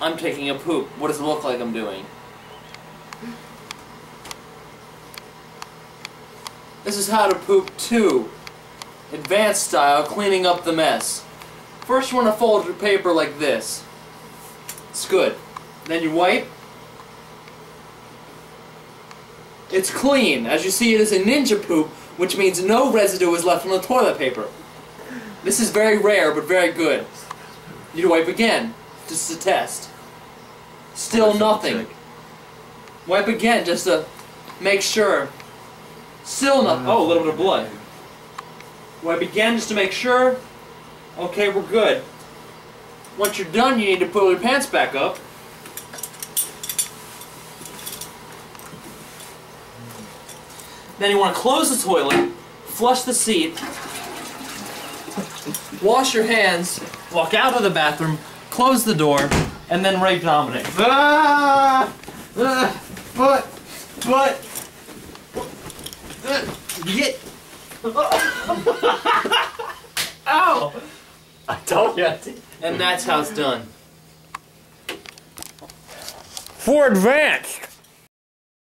I'm taking a poop. What does it look like I'm doing? This is how to poop 2. Advanced style, cleaning up the mess. First you want to fold your paper like this. It's good. Then you wipe. It's clean. As you see, it is a ninja poop, which means no residue is left on the toilet paper. This is very rare, but very good. You wipe again, just to test. Still nothing. Wipe again, just to make sure. Still nothing. Oh, a little bit of blood. Wipe again, just to make sure. Okay, we're good. Once you're done, you need to pull your pants back up. Then you want to close the toilet, flush the seat, wash your hands, walk out of the bathroom, close the door, and then rape Dominic. Ah! Ah! What? What? Get. Ow! I told you. And that's how it's done. For advanced.